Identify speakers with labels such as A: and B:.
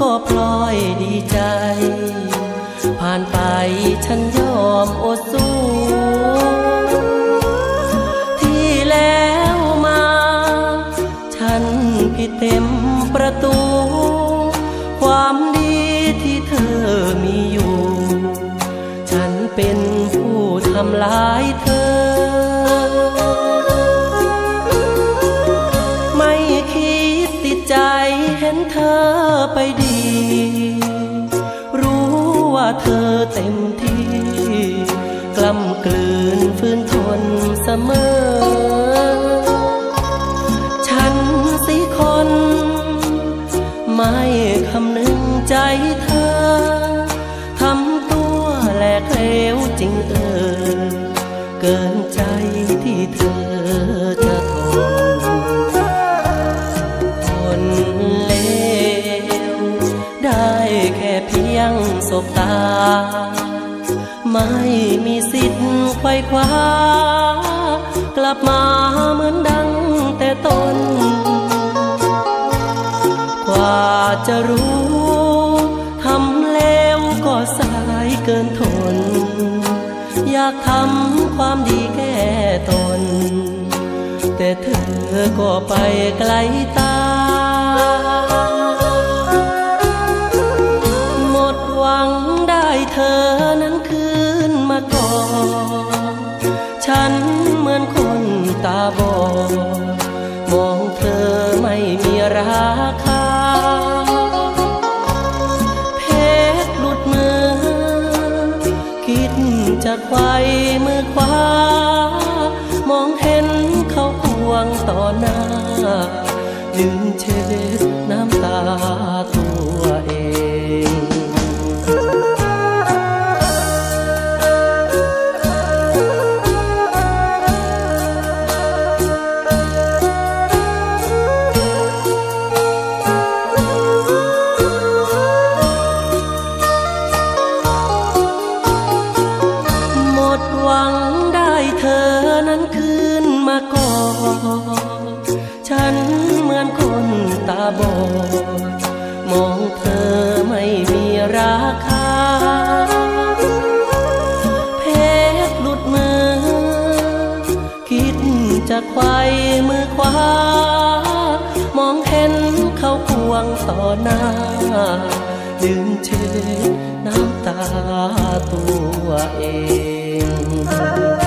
A: ก็พลอยดีใจ ผ่านไปฉันยอมอดสู้ ที่แล้วมา ฉันผิดเต็มประตู ความดีที่เธอมีอยู่ ฉันเป็นผู้ทำลายเธอ ห็นเธอไปดี รู้ว่าเธอเต็มที่ กล้ำกลืนฟื้นทนเสมอ ฉันสิคน ไม่คำนึงใจเธอ ทำตัวแหลกเลวจริงเออ เกินใจที่เธอ บตา ไม่มีสิทธิ์ไขว้คว้ากลับมาเหมือนดังแต่ต้น กว่าจะรู้ทำแล้วก็สายเกินทน อยากทำความดีแก้ตน แต่เธอก็ไปไกลตา เธอนั้นคืนมาก่อนฉันเหมือนคนตาบอดมองเธอไม่มีราคา เพชรหลุดมือ คิดจะไขว้มือขวามองเห็นเขาควงต่อหน้าลืมเช็ดน้ำตาตัว งได้เธอนั้นคืนมาก่อนฉันเหมือนคนตาบอดมองเธอไม่มีราคา เพชรหลุดมือ คิดจะไขว้มือขวามองเห็นเขาควงต่อหน้าลืมเช็ดน้ำตาตัวเอง things.